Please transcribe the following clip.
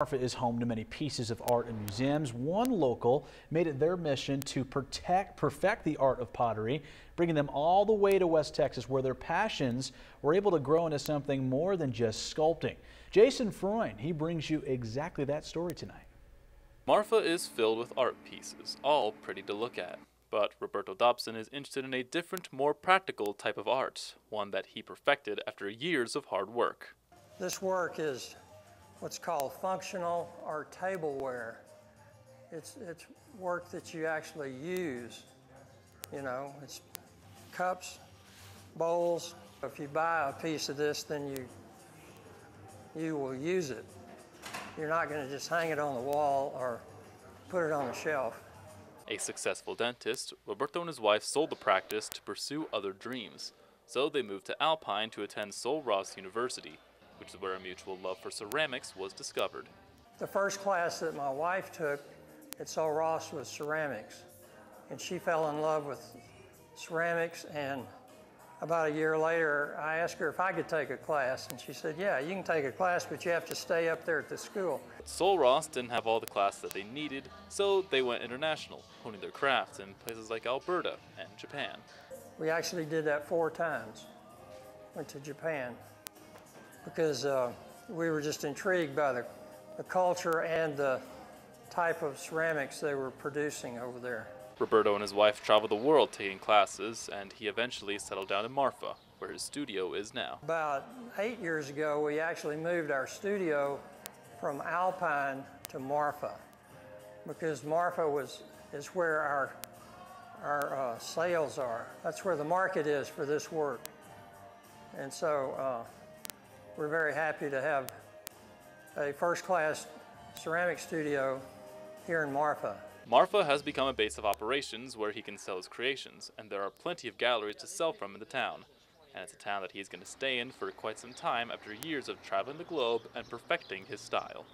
Marfa is home to many pieces of art and museums. One local made it their mission to protect, perfect the art of pottery, bringing them all the way to West Texas where their passions were able to grow into something more than just sculpting. Jason Freund, he brings you exactly that story tonight. Marfa is filled with art pieces, all pretty to look at. But Roberto Dopson is interested in a different, more practical type of art, one that he perfected after years of hard work. This work is what's called functional or tableware. It's, it's work that you actually use. You know, it's cups, bowls. If you buy a piece of this, then you, you will use it. You're not going to just hang it on the wall or put it on a shelf. A successful dentist, Roberto and his wife sold the practice to pursue other dreams. So they moved to Alpine to attend Sul Ross University, which is where a mutual love for ceramics was discovered. The first class that my wife took at Sul Ross was ceramics, and she fell in love with ceramics. And about a year later, I asked her if I could take a class, and she said, "Yeah, you can take a class, but you have to stay up there at the school." Sul Ross didn't have all the classes that they needed, so they went international, honing their craft in places like Alberta and Japan. We actually did that four times. Went to Japan because uh, we were just intrigued by the, the culture and the type of ceramics they were producing over there. Roberto and his wife traveled the world taking classes, and he eventually settled down in Marfa, where his studio is now. About eight years ago, we actually moved our studio from Alpine to Marfa because Marfa was, is where our, our uh, sales are. That's where the market is for this work. And so uh, we're very happy to have a first-class ceramic studio here in Marfa. Marfa has become a base of operations where he can sell his creations, and there are plenty of galleries to sell from in the town. And it's a town that he's going to stay in for quite some time after years of traveling the globe and perfecting his style.